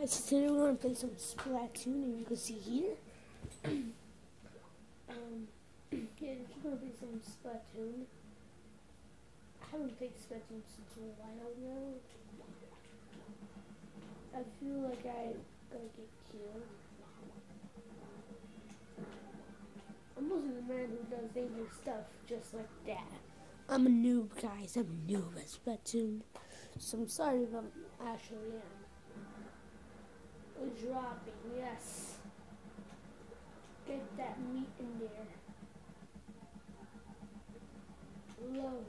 Guys, today we're going to play some Splatoon, and you can see here. um, yeah, we're going to play some Splatoon. I haven't played Splatoon since a while now. I feel like I gotta get killed. I'm mostly the man who does dangerous stuff just like that. I'm a noob, guys. I'm a noob at Splatoon. So I'm sorry if I'm actually am dropping, yes. Get that meat in there. Love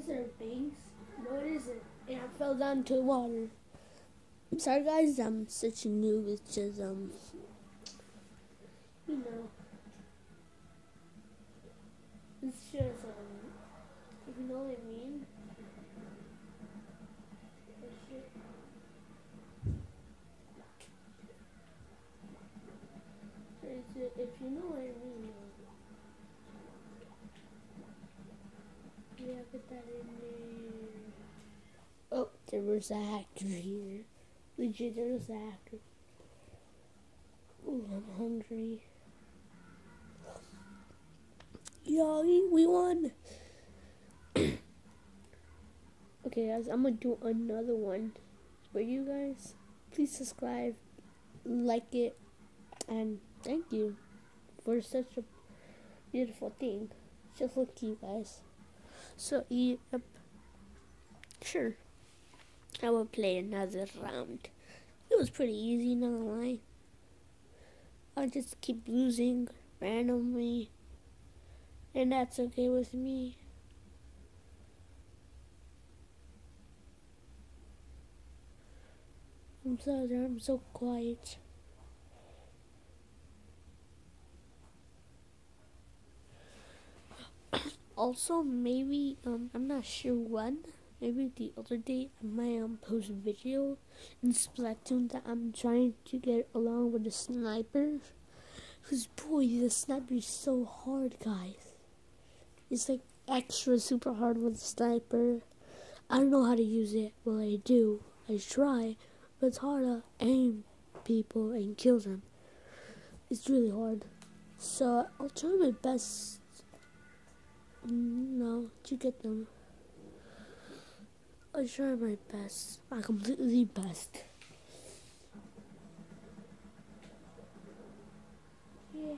Is there a base? No, it isn't. I down to water. I'm sorry, guys. I'm such a noob. It's just, um, you know. It's just, um, if you know what I mean. If you know what I mean. Yeah, put that in there. There was a hacker here. Legit, there was a hacker. Ooh, I'm hungry. Yo, we won! okay, guys, I'm gonna do another one for you guys. Please subscribe, like it, and thank you for such a beautiful thing. Just look at you guys. So, yep. Sure. I will play another round. It was pretty easy, not gonna lie. I'll just keep losing randomly. And that's okay with me. I'm sorry, I'm so quiet. also maybe um I'm not sure when maybe the other day I might um post a video in Splatoon that I'm trying to get along with the sniper because boy the sniper is so hard guys. It's like extra super hard with the sniper. I don't know how to use it well I do. I try but it's hard to aim people and kill them. It's really hard. So I'll try my best no, to get them. I try my best, my completely best. Yeah.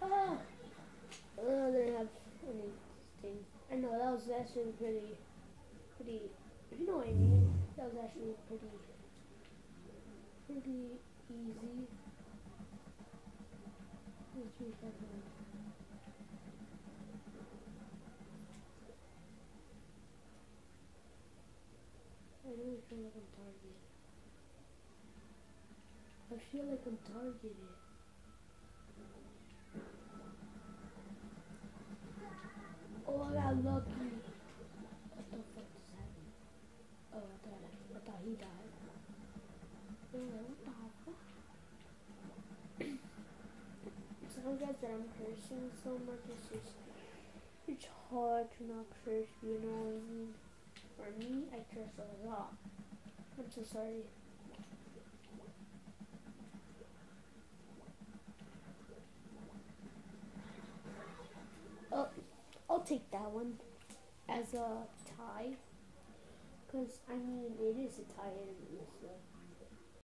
Ah. Oh, oh, they have anything. I know that was actually pretty, pretty. You know what I mean. That was actually pretty, pretty easy. I really feel like I'm targeted. I feel like I'm targeted. Oh, I got lucky. That I'm cursing so much, it's just, it's hard to not curse, you know what I mean? For me, I curse a lot. I'm so sorry. Oh, I'll take that one as a tie. Because, I mean, it is a tie.